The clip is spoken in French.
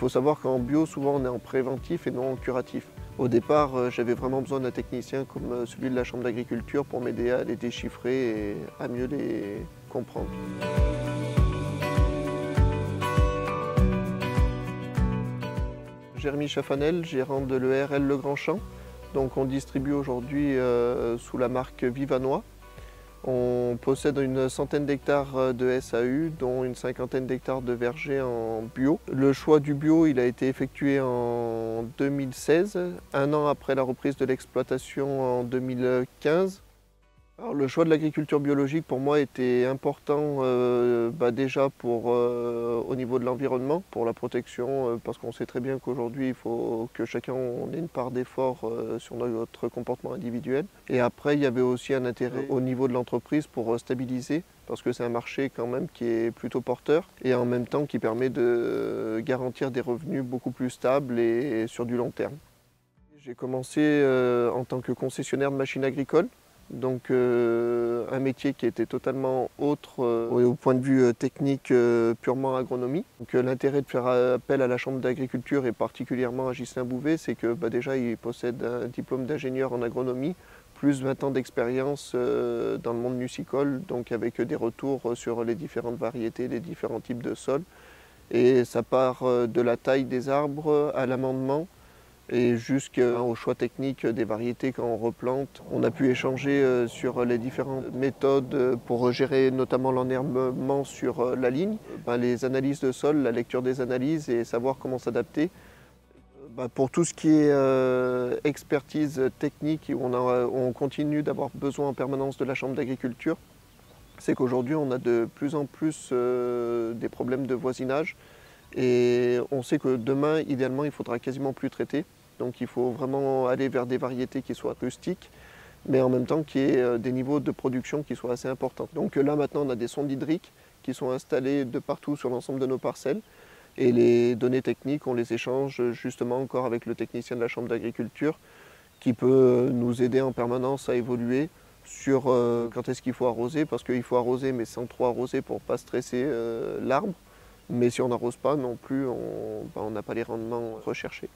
Il faut savoir qu'en bio, souvent on est en préventif et non en curatif. Au départ, euh, j'avais vraiment besoin d'un technicien comme euh, celui de la Chambre d'agriculture pour m'aider à les déchiffrer et à mieux les comprendre. Jérémy Chaffanel, gérant de l'ERL Le Grand Champ. Donc on distribue aujourd'hui euh, sous la marque Vivanois. On possède une centaine d'hectares de SAU, dont une cinquantaine d'hectares de vergers en bio. Le choix du bio il a été effectué en 2016, un an après la reprise de l'exploitation en 2015 le choix de l'agriculture biologique pour moi était important euh, bah, déjà euh, au niveau de l'environnement, pour la protection, euh, parce qu'on sait très bien qu'aujourd'hui il faut que chacun ait une part d'effort sur notre comportement individuel. Et après il y avait aussi un intérêt au niveau de l'entreprise pour stabiliser, parce que c'est un marché quand même qui est plutôt porteur et en même temps qui permet de garantir des revenus beaucoup plus stables et sur du long terme. J'ai commencé en tant que concessionnaire de machines agricoles donc euh, un métier qui était totalement autre euh, au point de vue euh, technique purement agronomie. l'intérêt de faire appel à la Chambre d'agriculture et particulièrement à Ghislain Bouvet, c'est que bah, déjà il possède un diplôme d'ingénieur en agronomie, plus 20 ans d'expérience dans le monde musicole, donc avec des retours sur les différentes variétés, les différents types de sols. Et ça part de la taille des arbres à l'amendement, et jusqu'au choix technique des variétés quand on replante. On a pu échanger euh, sur les différentes méthodes pour gérer notamment l'enherbement sur euh, la ligne, ben, les analyses de sol, la lecture des analyses et savoir comment s'adapter. Ben, pour tout ce qui est euh, expertise technique, on continue d'avoir besoin en permanence de la Chambre d'agriculture, c'est qu'aujourd'hui on a de plus en plus des problèmes de voisinage et on sait que demain, idéalement, il faudra quasiment plus traiter. Donc il faut vraiment aller vers des variétés qui soient rustiques, mais en même temps qui aient euh, des niveaux de production qui soient assez importants. Donc là maintenant on a des sondes hydriques qui sont installées de partout sur l'ensemble de nos parcelles. Et les données techniques, on les échange justement encore avec le technicien de la Chambre d'agriculture qui peut nous aider en permanence à évoluer sur euh, quand est-ce qu'il faut arroser, parce qu'il faut arroser mais sans trop arroser pour ne pas stresser euh, l'arbre. Mais si on n'arrose pas non plus, on ben, n'a pas les rendements recherchés.